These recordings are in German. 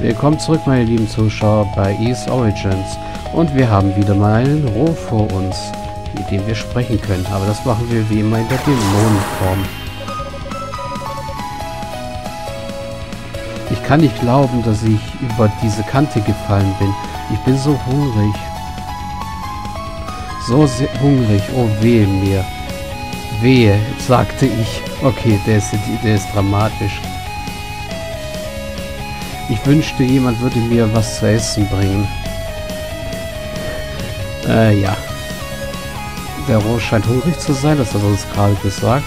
Willkommen zurück, meine lieben Zuschauer, bei East Origins. Und wir haben wieder mal einen Roh vor uns, mit dem wir sprechen können. Aber das machen wir wie immer in der Dämonenform. Ich kann nicht glauben, dass ich über diese Kante gefallen bin. Ich bin so hungrig. So sehr hungrig. Oh, wehe mir. Wehe, sagte ich. Okay, der ist, der ist dramatisch. Ich wünschte, jemand würde mir was zu essen bringen. Äh, ja. Der Rohr scheint hungrig zu sein, das hat er uns gerade gesagt.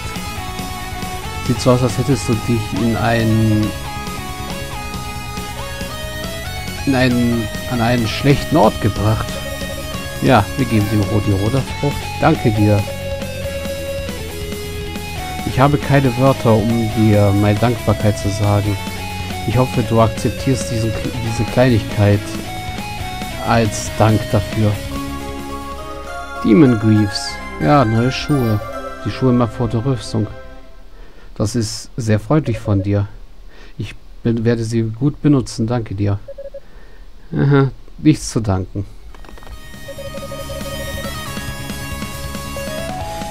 Sieht so aus, als hättest du dich in einen... in einen... an einen schlechten Ort gebracht. Ja, wir geben dem Rohr die Roderfrucht. Danke dir. Ich habe keine Wörter, um dir meine Dankbarkeit zu sagen. Ich hoffe, du akzeptierst diesen, diese Kleinigkeit als Dank dafür. Demon Greaves. Ja, neue Schuhe. Die Schuhe mal vor der Rüstung. Das ist sehr freundlich von dir. Ich bin, werde sie gut benutzen. Danke dir. Aha, nichts zu danken.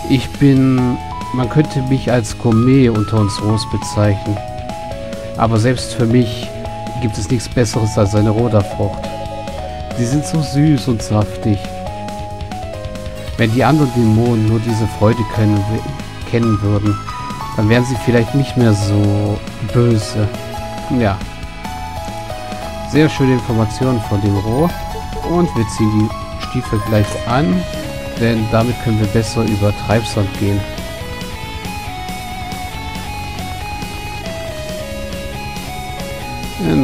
Ich bin... Man könnte mich als Gourmet unter uns Ros bezeichnen. Aber selbst für mich gibt es nichts Besseres als eine Roderfrucht. Sie sind so süß und saftig. Wenn die anderen Dämonen nur diese Freude können, kennen würden, dann wären sie vielleicht nicht mehr so böse. Ja. Sehr schöne Informationen von dem Rohr. Und wir ziehen die Stiefel gleich an, denn damit können wir besser über Treibsand gehen.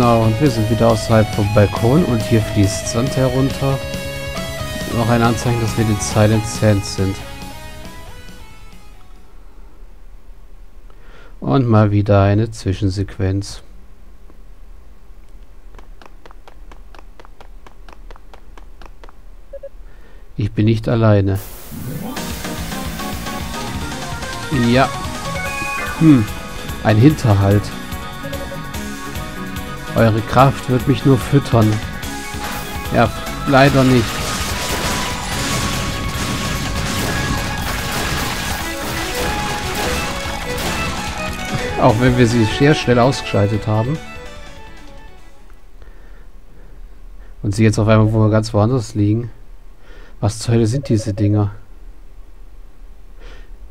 Genau, und wir sind wieder außerhalb vom Balkon und hier fließt Sand herunter. Noch ein Anzeichen, dass wir den Silent Sand sind. Und mal wieder eine Zwischensequenz. Ich bin nicht alleine. Ja. Hm. Ein Hinterhalt. Eure Kraft wird mich nur füttern. Ja, leider nicht. Auch wenn wir sie sehr schnell ausgeschaltet haben. Und sie jetzt auf einmal wo ganz woanders liegen. Was zur Hölle sind diese Dinger?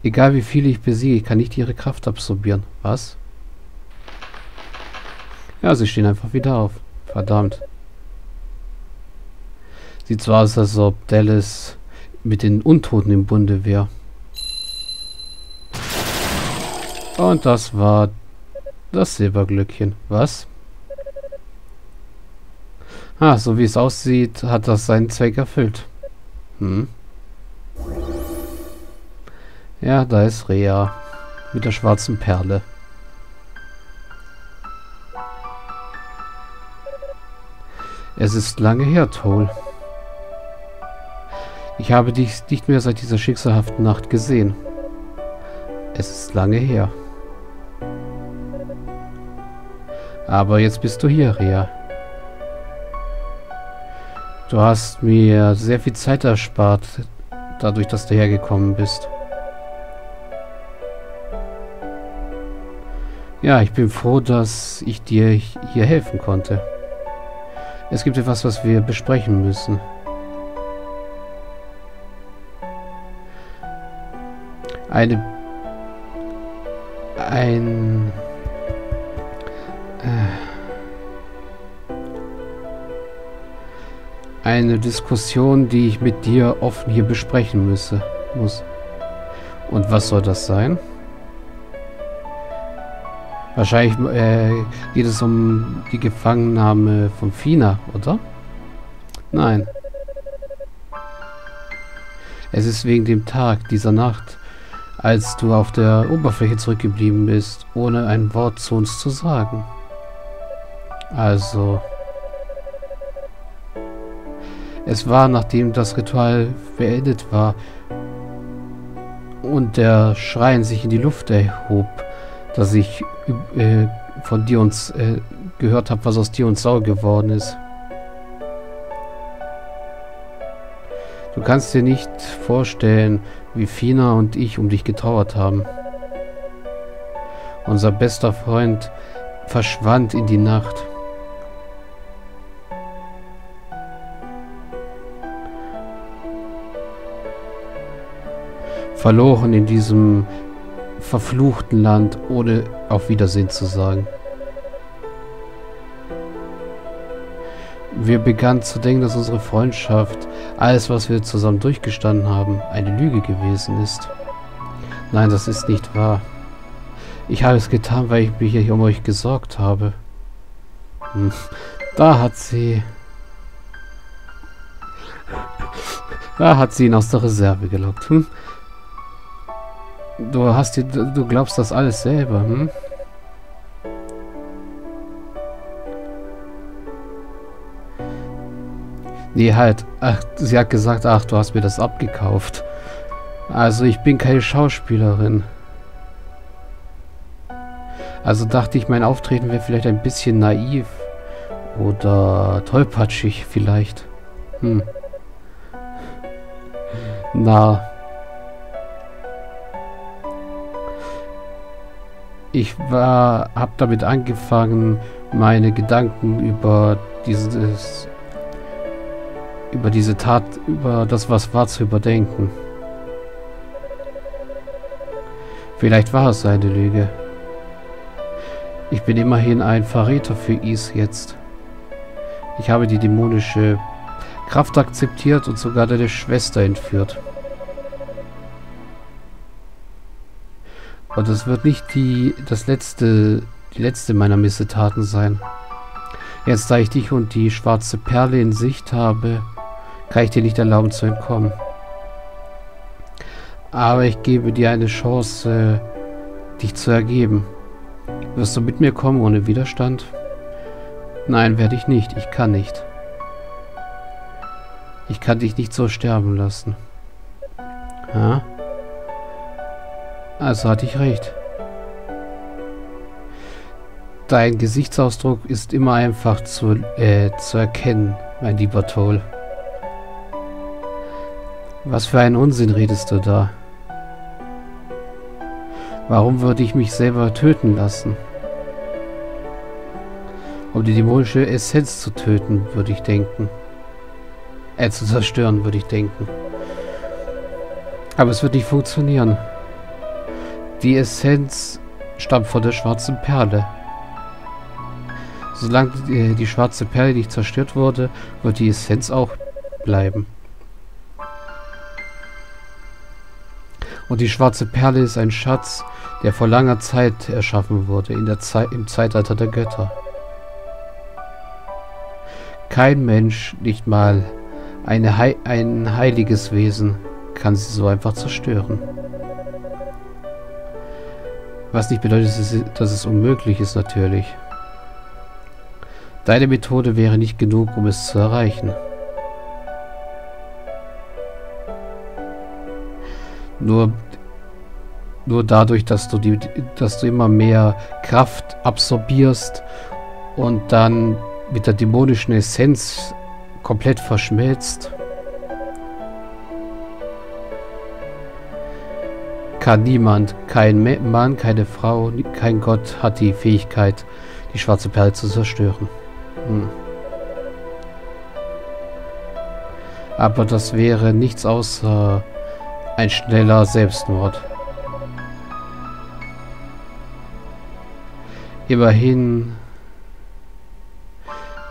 Egal wie viele ich besiege, ich kann nicht ihre Kraft absorbieren. Was? Ja, sie stehen einfach wieder auf. Verdammt. Sieht so aus, als ob Dallas mit den Untoten im Bunde wäre. Und das war das Silberglückchen. Was? Ah, so wie es aussieht, hat das seinen Zweck erfüllt. Hm. Ja, da ist Rea. Mit der schwarzen Perle. Es ist lange her, Toll. Ich habe dich nicht mehr seit dieser schicksalhaften Nacht gesehen. Es ist lange her. Aber jetzt bist du hier, Rea. Du hast mir sehr viel Zeit erspart, dadurch, dass du hergekommen bist. Ja, ich bin froh, dass ich dir hier helfen konnte. Es gibt etwas, was wir besprechen müssen. Eine... Ein... Äh, eine Diskussion, die ich mit dir offen hier besprechen müsse, muss. Und was soll das sein? Wahrscheinlich äh, geht es um die Gefangennahme von Fina, oder? Nein. Es ist wegen dem Tag, dieser Nacht, als du auf der Oberfläche zurückgeblieben bist, ohne ein Wort zu uns zu sagen. Also... Es war, nachdem das Ritual beendet war und der Schrein sich in die Luft erhob, dass ich äh, von dir uns äh, gehört habe, was aus dir und Saul geworden ist. Du kannst dir nicht vorstellen, wie Fina und ich um dich getrauert haben. Unser bester Freund verschwand in die Nacht. Verloren in diesem verfluchten Land, ohne auf Wiedersehen zu sagen. Wir begannen zu denken, dass unsere Freundschaft, alles was wir zusammen durchgestanden haben, eine Lüge gewesen ist. Nein, das ist nicht wahr. Ich habe es getan, weil ich mich um euch gesorgt habe. Hm. Da hat sie... Da hat sie ihn aus der Reserve gelockt. Hm? Du hast dir, du glaubst das alles selber, hm? Nee, halt. Ach, sie hat gesagt, ach, du hast mir das abgekauft. Also, ich bin keine Schauspielerin. Also dachte ich, mein Auftreten wäre vielleicht ein bisschen naiv. Oder tollpatschig vielleicht. Hm. Na. Ich war, hab damit angefangen, meine Gedanken über dieses, über diese Tat, über das, was war, zu überdenken. Vielleicht war es eine Lüge. Ich bin immerhin ein Verräter für Is jetzt. Ich habe die dämonische Kraft akzeptiert und sogar deine Schwester entführt. Und das wird nicht die, das letzte, die letzte meiner Missetaten sein. Jetzt, da ich dich und die schwarze Perle in Sicht habe, kann ich dir nicht erlauben zu entkommen. Aber ich gebe dir eine Chance, dich zu ergeben. Wirst du mit mir kommen ohne Widerstand? Nein, werde ich nicht. Ich kann nicht. Ich kann dich nicht so sterben lassen. Ja? Also hatte ich recht. Dein Gesichtsausdruck ist immer einfach zu, äh, zu erkennen, mein lieber Toll. Was für einen Unsinn redest du da? Warum würde ich mich selber töten lassen? Um die dämonische Essenz zu töten, würde ich denken. Äh, zu zerstören, würde ich denken. Aber es wird nicht funktionieren. Die Essenz stammt von der schwarzen Perle. Solange die, die schwarze Perle nicht zerstört wurde, wird die Essenz auch bleiben. Und die schwarze Perle ist ein Schatz, der vor langer Zeit erschaffen wurde, in der Ze im Zeitalter der Götter. Kein Mensch, nicht mal He ein heiliges Wesen, kann sie so einfach zerstören. Was nicht bedeutet, dass es unmöglich ist, natürlich. Deine Methode wäre nicht genug, um es zu erreichen. Nur, nur dadurch, dass du, die, dass du immer mehr Kraft absorbierst und dann mit der dämonischen Essenz komplett verschmilzt, kann niemand, kein Mann, keine Frau, kein Gott hat die Fähigkeit, die schwarze Perle zu zerstören. Hm. Aber das wäre nichts außer ein schneller Selbstmord. Immerhin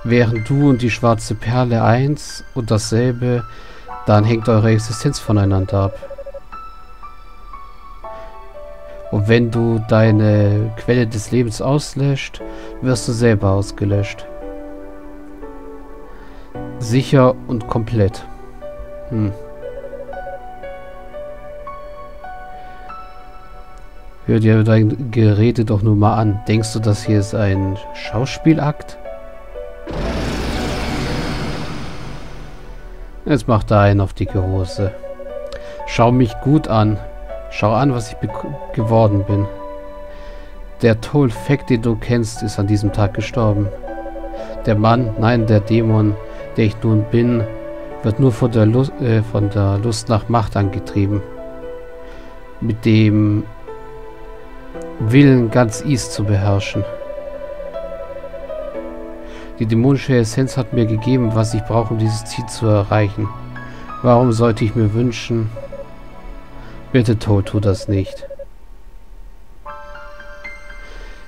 wären du und die schwarze Perle eins und dasselbe, dann hängt eure Existenz voneinander ab. Und wenn du deine Quelle des Lebens auslöscht, wirst du selber ausgelöscht. Sicher und komplett. Hm. Hör dir dein Gerede doch nur mal an. Denkst du, das hier ist ein Schauspielakt? Jetzt macht er einen auf dicke Hose. Schau mich gut an. Schau an, was ich geworden bin. Der Tolfek, den du kennst, ist an diesem Tag gestorben. Der Mann, nein, der Dämon, der ich nun bin, wird nur von der, Lust, äh, von der Lust nach Macht angetrieben. Mit dem Willen, ganz East zu beherrschen. Die dämonische Essenz hat mir gegeben, was ich brauche, um dieses Ziel zu erreichen. Warum sollte ich mir wünschen? Bitte, Toad, tu das nicht.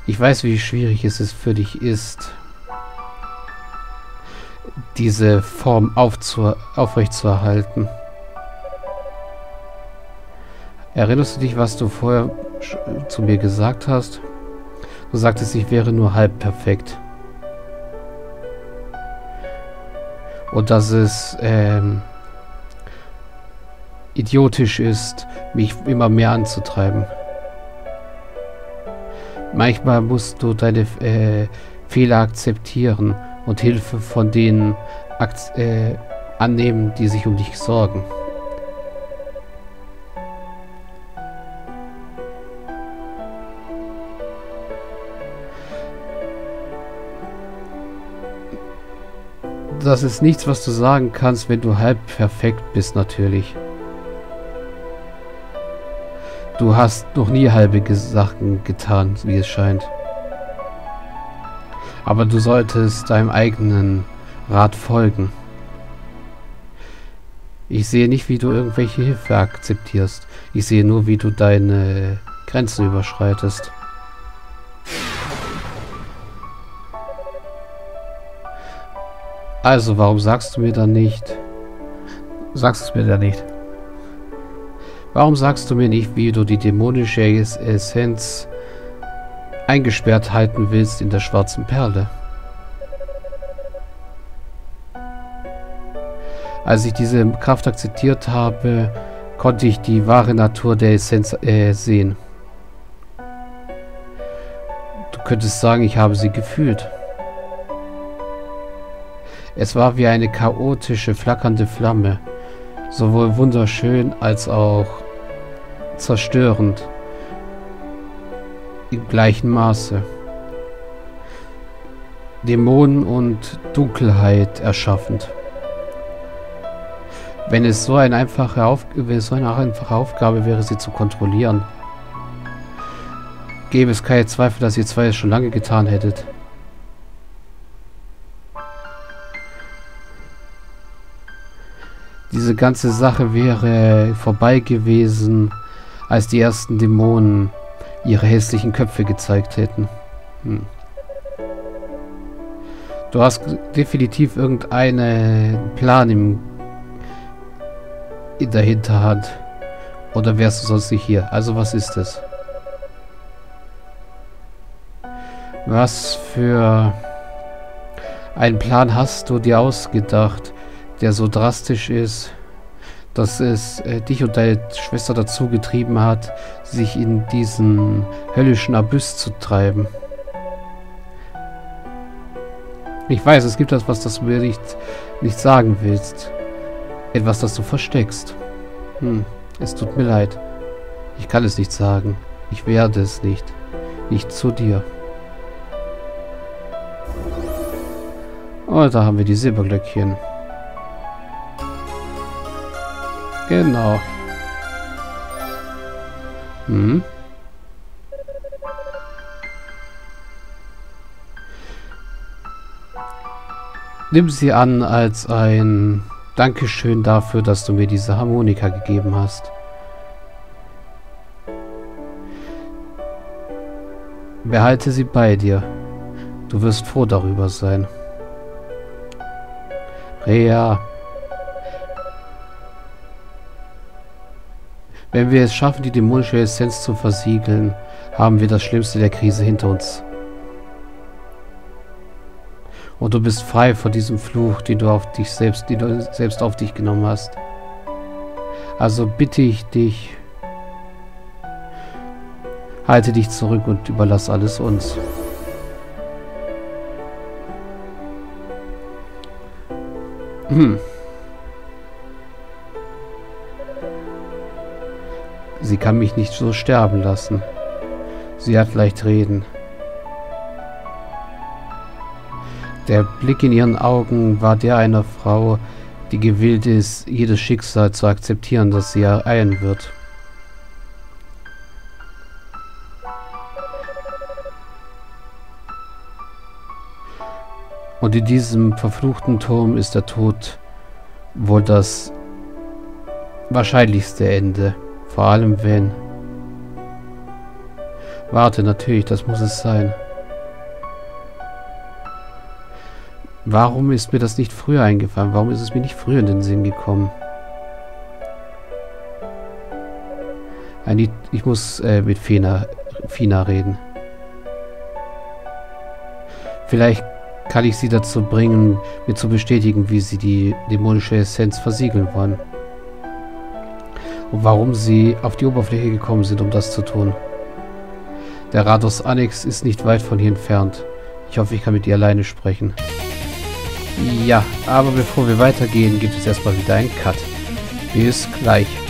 Ich weiß, wie schwierig es für dich ist, diese Form aufrechtzuerhalten. Erinnerst du dich, was du vorher zu mir gesagt hast? Du sagtest, ich wäre nur halb perfekt. Und dass es ähm, idiotisch ist, mich immer mehr anzutreiben. Manchmal musst du deine äh, Fehler akzeptieren und Hilfe von denen äh, annehmen, die sich um dich sorgen. Das ist nichts, was du sagen kannst, wenn du halb perfekt bist, natürlich. Du hast noch nie halbe Sachen getan, wie es scheint. Aber du solltest deinem eigenen Rat folgen. Ich sehe nicht, wie du irgendwelche Hilfe akzeptierst. Ich sehe nur, wie du deine Grenzen überschreitest. Also, warum sagst du mir dann nicht? Sagst es mir dann nicht. Warum sagst du mir nicht, wie du die dämonische Essenz eingesperrt halten willst in der schwarzen Perle? Als ich diese Kraft akzeptiert habe, konnte ich die wahre Natur der Essenz äh, sehen. Du könntest sagen, ich habe sie gefühlt. Es war wie eine chaotische, flackernde Flamme, sowohl wunderschön als auch zerstörend im gleichen Maße. Dämonen und Dunkelheit erschaffend. Wenn es so eine einfache, Auf so eine einfache Aufgabe wäre, sie zu kontrollieren, gäbe es keine Zweifel, dass ihr zwei es schon lange getan hättet. Diese ganze Sache wäre vorbei gewesen, als die ersten Dämonen ihre hässlichen Köpfe gezeigt hätten. Hm. Du hast definitiv irgendeinen Plan im, in der Hinterhand. Oder wärst du sonst nicht hier? Also was ist es? Was für einen Plan hast du dir ausgedacht, der so drastisch ist, dass es äh, dich und deine Schwester dazu getrieben hat, sich in diesen höllischen Abyss zu treiben. Ich weiß, es gibt etwas, das du mir nicht, nicht sagen willst. Etwas, das du versteckst. Hm, es tut mir leid. Ich kann es nicht sagen. Ich werde es nicht. Nicht zu dir. Oh, da haben wir die Silberglöckchen. Genau. Hm. Nimm sie an als ein Dankeschön dafür, dass du mir diese Harmonika gegeben hast. Behalte sie bei dir. Du wirst froh darüber sein. Rea. Wenn wir es schaffen, die dämonische Essenz zu versiegeln, haben wir das Schlimmste der Krise hinter uns. Und du bist frei von diesem Fluch, den du auf dich selbst, den du selbst auf dich genommen hast. Also bitte ich dich, halte dich zurück und überlass alles uns. Hm. Sie kann mich nicht so sterben lassen. Sie hat leicht reden. Der Blick in ihren Augen war der einer Frau, die gewillt ist, jedes Schicksal zu akzeptieren, das sie ereilen wird. Und in diesem verfluchten Turm ist der Tod wohl das wahrscheinlichste Ende. Vor allem wenn... Warte, natürlich, das muss es sein. Warum ist mir das nicht früher eingefallen? Warum ist es mir nicht früher in den Sinn gekommen? Ich muss äh, mit Fina, Fina reden. Vielleicht kann ich sie dazu bringen, mir zu bestätigen, wie sie die dämonische Essenz versiegeln wollen. Und warum sie auf die Oberfläche gekommen sind, um das zu tun. Der Rados Annex ist nicht weit von hier entfernt. Ich hoffe, ich kann mit ihr alleine sprechen. Ja, aber bevor wir weitergehen, gibt es erstmal wieder einen Cut. Bis gleich.